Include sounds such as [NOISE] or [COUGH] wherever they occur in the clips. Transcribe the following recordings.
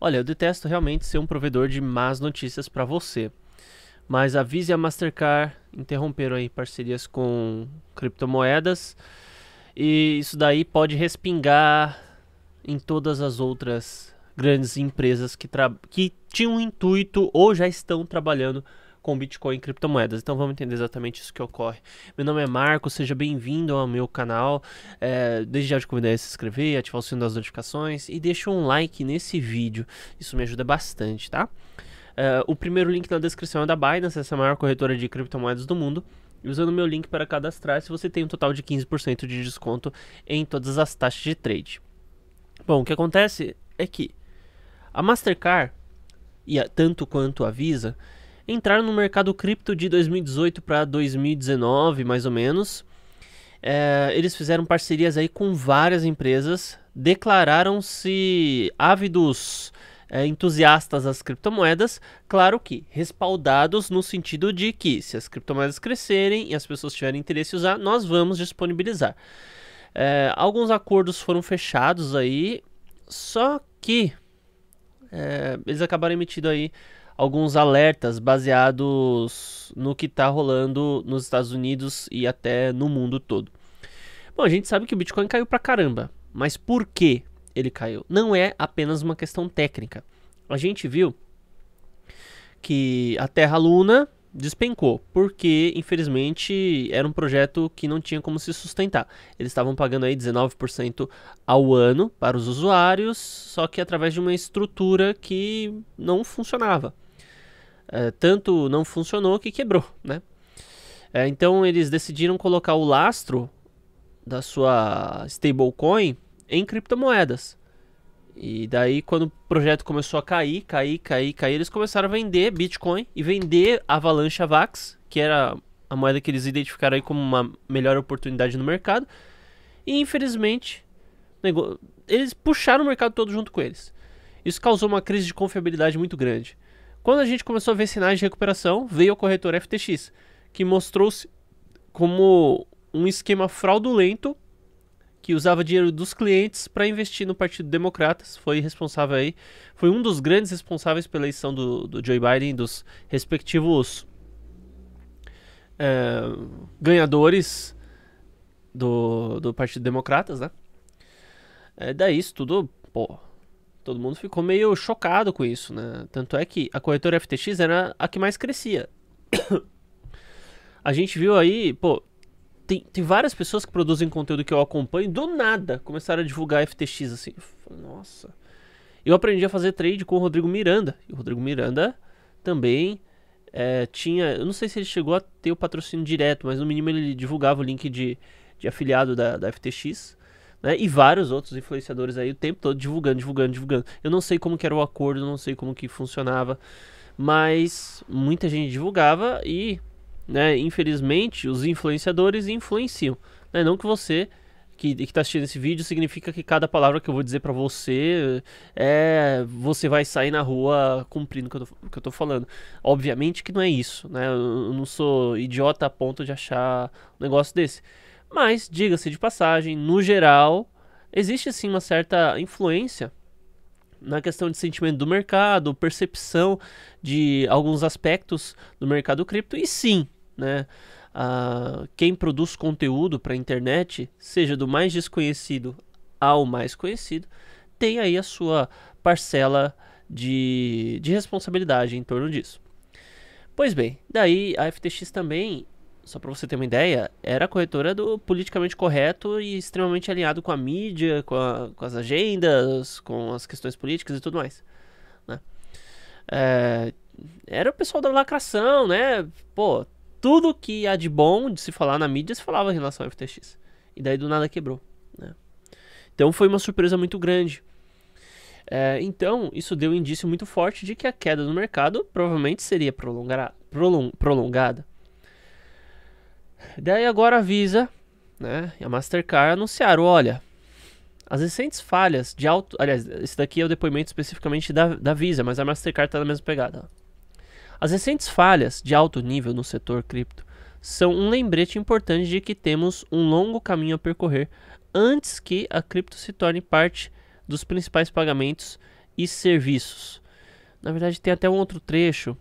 Olha, eu detesto realmente ser um provedor de más notícias para você. Mas a Visa e a Mastercard interromperam aí parcerias com criptomoedas e isso daí pode respingar em todas as outras grandes empresas que, que tinham um intuito ou já estão trabalhando com Bitcoin e criptomoedas. Então vamos entender exatamente isso que ocorre. Meu nome é Marco, seja bem-vindo ao meu canal. É, desde já te convido a se inscrever, ativar o sino das notificações e deixa um like nesse vídeo. Isso me ajuda bastante, tá? É, o primeiro link na descrição é da Binance, essa é a maior corretora de criptomoedas do mundo. Usando meu link para cadastrar, se você tem um total de 15% de desconto em todas as taxas de trade. Bom, o que acontece é que a Mastercard, e a, tanto quanto a Visa, entraram no mercado cripto de 2018 para 2019, mais ou menos. É, eles fizeram parcerias aí com várias empresas, declararam-se ávidos é, entusiastas das criptomoedas, claro que respaldados no sentido de que se as criptomoedas crescerem e as pessoas tiverem interesse em usar, nós vamos disponibilizar. É, alguns acordos foram fechados aí, só que é, eles acabaram emitindo aí alguns alertas baseados no que está rolando nos Estados Unidos e até no mundo todo. Bom, a gente sabe que o Bitcoin caiu pra caramba, mas por que ele caiu? Não é apenas uma questão técnica. A gente viu que a Terra Luna despencou, porque infelizmente era um projeto que não tinha como se sustentar. Eles estavam pagando aí 19% ao ano para os usuários, só que através de uma estrutura que não funcionava é, tanto não funcionou que quebrou, né? É, então eles decidiram colocar o lastro da sua stablecoin em criptomoedas. E daí, quando o projeto começou a cair, cair, cair, cair, eles começaram a vender Bitcoin e vender Avalanche Avax, que era a moeda que eles identificaram aí como uma melhor oportunidade no mercado. E infelizmente, eles puxaram o mercado todo junto com eles. Isso causou uma crise de confiabilidade muito grande. Quando a gente começou a ver sinais de recuperação, veio o corretor FTX, que mostrou-se como um esquema fraudulento que usava dinheiro dos clientes para investir no Partido Democratas. Foi responsável aí, foi um dos grandes responsáveis pela eleição do, do Joe Biden, dos respectivos é, ganhadores do, do Partido Democratas, né? É, daí isso tudo, pô, Todo mundo ficou meio chocado com isso, né? Tanto é que a corretora FTX era a que mais crescia. [COUGHS] a gente viu aí, pô, tem, tem várias pessoas que produzem conteúdo que eu acompanho, do nada começaram a divulgar FTX assim. Nossa. Eu aprendi a fazer trade com o Rodrigo Miranda. E o Rodrigo Miranda também é, tinha. Eu não sei se ele chegou a ter o patrocínio direto, mas no mínimo ele divulgava o link de, de afiliado da, da FTX. Né? E vários outros influenciadores aí o tempo todo divulgando, divulgando, divulgando. Eu não sei como que era o acordo, não sei como que funcionava, mas muita gente divulgava e, né, infelizmente, os influenciadores influenciam. Né? Não que você que está assistindo esse vídeo significa que cada palavra que eu vou dizer para você é você vai sair na rua cumprindo o que, eu tô falando. Obviamente que não é isso, né? Eu não sou idiota a ponto de achar um negócio desse. Mas, diga-se de passagem, no geral, existe sim uma certa influência na questão de sentimento do mercado, percepção de alguns aspectos do mercado cripto, e sim, né? Uh, quem produz conteúdo para a internet, seja do mais desconhecido ao mais conhecido, tem aí a sua parcela de, de responsabilidade em torno disso. Pois bem, daí a FTX também só para você ter uma ideia, era corretora do politicamente correto e extremamente alinhado com a mídia, com, a, com as agendas, com as questões políticas e tudo mais. Né? É, era o pessoal da lacração, né? Pô, tudo que há de bom de se falar na mídia se falava em relação ao FTX. E daí do nada quebrou. Né? Então foi uma surpresa muito grande. É, então, isso deu um indício muito forte de que a queda do mercado provavelmente seria prolongada. prolongada Daí agora a Visa né, e a Mastercard anunciaram, olha, as recentes falhas de alto... Aliás, esse daqui é o depoimento especificamente da, da Visa, mas a Mastercard está na mesma pegada. As recentes falhas de alto nível no setor cripto são um lembrete importante de que temos um longo caminho a percorrer antes que a cripto se torne parte dos principais pagamentos e serviços. Na verdade, tem até um outro trecho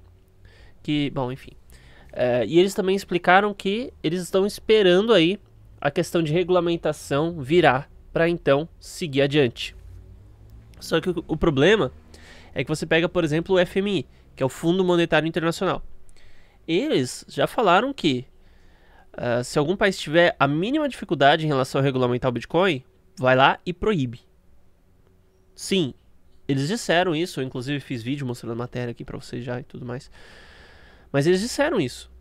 que, bom, enfim. É, e eles também explicaram que eles estão esperando aí a questão de regulamentação virar para então seguir adiante. Só que o, problema é que você pega, por exemplo, o FMI, que é o Fundo Monetário Internacional. Eles já falaram que uh, se algum país tiver a mínima dificuldade em relação a regulamentar o Bitcoin, vai lá e proíbe. Sim, eles disseram isso, eu inclusive fiz vídeo mostrando a matéria aqui para vocês já e tudo mais. Mas eles disseram isso.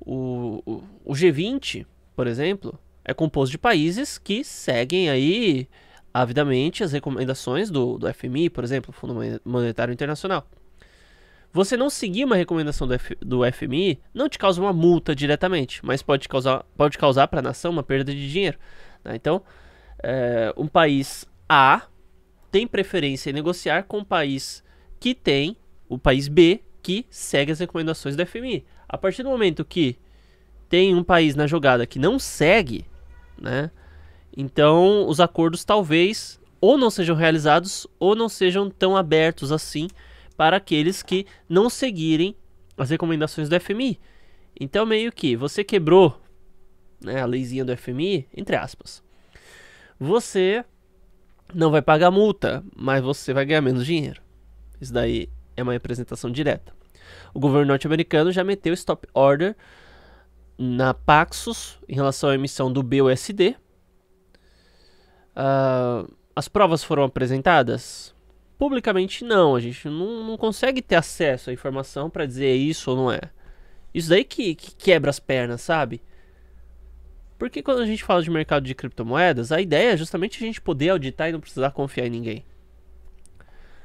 O, o, o G20, por exemplo, é composto de países que seguem aí avidamente as recomendações do, do FMI, por exemplo, Fundo Monetário Internacional. Você não seguir uma recomendação do, F, do FMI não te causa uma multa diretamente, mas pode causar, pode causar para a nação uma perda de dinheiro. Né? Então, é, um país A tem preferência em negociar com o país que tem, o país B, que segue as recomendações do FMI. A partir do momento que tem um país na jogada que não segue, né? Então, os acordos talvez ou não sejam realizados ou não sejam tão abertos assim para aqueles que não seguirem as recomendações do FMI. Então, meio que você quebrou né, a leizinha do FMI, entre aspas. Você não vai pagar multa, mas você vai ganhar menos dinheiro. Isso daí é uma representação direta. O governo norte-americano já meteu stop order na Paxos em relação à emissão do BUSD. Uh, ah, as provas foram apresentadas? Publicamente não, a gente não, não consegue ter acesso à informação para dizer isso ou não é. Isso daí que, que quebra as pernas, sabe? Porque quando a gente fala de mercado de criptomoedas, a ideia é justamente a gente poder auditar e não precisar confiar em ninguém.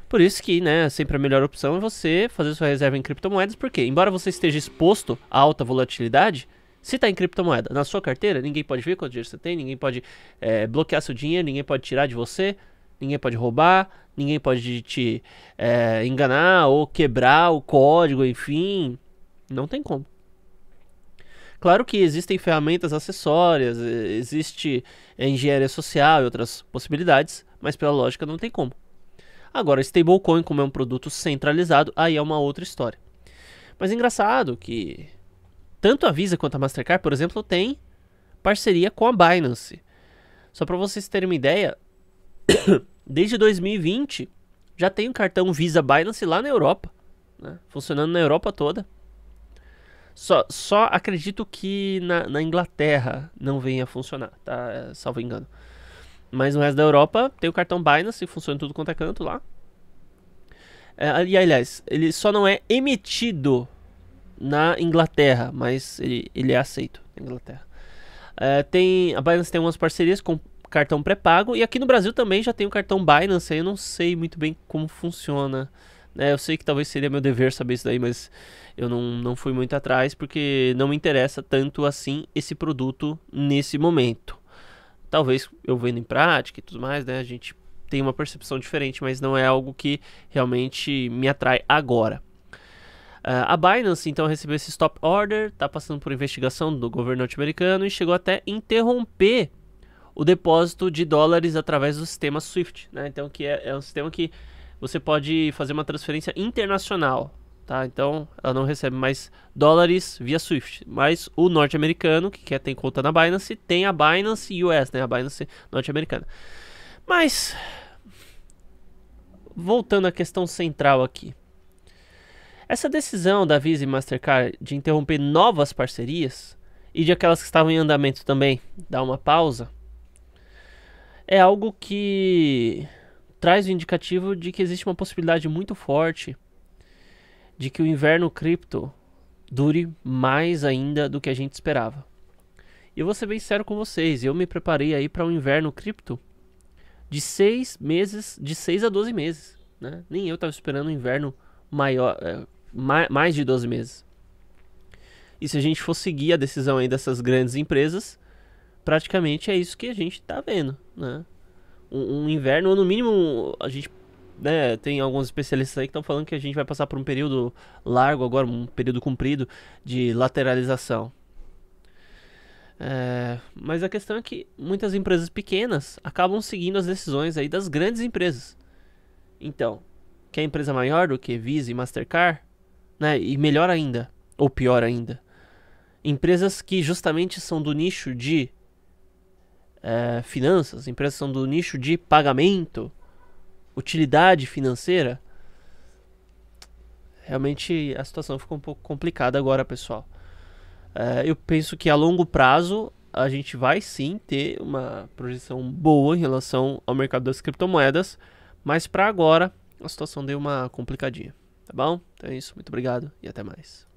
Por isso que, né, sempre a melhor opção é você fazer sua reserva em criptomoedas, porque embora você esteja exposto a alta volatilidade, se está em criptomoeda na sua carteira, ninguém pode ver quanto dinheiro você tem, ninguém pode é, bloquear seu dinheiro, ninguém pode tirar de você, ninguém pode roubar, ninguém pode te é, enganar ou quebrar o código, enfim. Não tem como. Claro que existem ferramentas acessórias, existe engenharia social e outras possibilidades, mas pela lógica não tem como. Agora, stablecoin, como é um produto centralizado, aí é uma outra história. Mas engraçado que tanto a Visa quanto a Mastercard, por exemplo, tem parceria com a Binance. Só para vocês terem uma ideia, [COUGHS] desde 2020 já tem um cartão Visa Binance lá na Europa, né? funcionando na Europa toda. Só, só acredito que na, na, Inglaterra não venha a funcionar, tá? Salvo engano. Mas no resto da Europa tem o cartão Binance, funciona tudo quanto é canto lá. É, e aliás, ele só não é emitido na Inglaterra, mas ele, ele é aceito na Inglaterra. É, tem, a Binance tem umas parcerias com cartão pré-pago e aqui no Brasil também já tem o cartão Binance, eu não sei muito bem como funciona. Né? Eu sei que talvez seria meu dever saber isso daí, mas eu não, não fui muito atrás porque não me interessa tanto assim esse produto nesse momento. Talvez eu vendo em prática e tudo mais, né? A gente tem uma percepção diferente, mas não é algo que realmente me atrai agora. Uh, a Binance então recebeu esse stop order, está passando por investigação do governo norte-americano e chegou até interromper o depósito de dólares através do sistema SWIFT, né? Então que é, é um sistema que você pode fazer uma transferência internacional tá? Então ela não recebe mais dólares via Swift, mas o norte-americano que quer ter conta na Binance tem a Binance US, né? A Binance norte-americana. Mas voltando à questão central aqui. Essa decisão da Visa e Mastercard de interromper novas parcerias e de aquelas que estavam em andamento também dar uma pausa é algo que traz o indicativo de que existe uma possibilidade muito forte de que o inverno cripto dure mais ainda do que a gente esperava. E eu vou ser bem sério com vocês, eu me preparei aí para um inverno cripto de seis meses, de 6 a 12 meses. Né? Nem eu estava esperando um inverno maior, é, mais de 12 meses. E se a gente for seguir a decisão aí dessas grandes empresas, praticamente é isso que a gente está vendo. Né? Um, um inverno, ou no mínimo, a gente né, tem alguns especialistas aí que estão falando que a gente vai passar por um período largo agora, um período comprido de lateralização. É, mas a questão é que muitas empresas pequenas acabam seguindo as decisões aí das grandes empresas. Então, quer empresa maior do que Visa e Mastercard? Né? E melhor ainda, ou pior ainda, empresas que justamente são do nicho de é, finanças, empresas são do nicho de pagamento, utilidade financeira. Realmente a situação ficou um pouco complicada agora, pessoal. É, eu penso que a longo prazo a gente vai sim ter uma projeção boa em relação ao mercado das criptomoedas, mas para agora a situação deu uma complicadinha, tá bom? Então é isso, muito obrigado e até mais.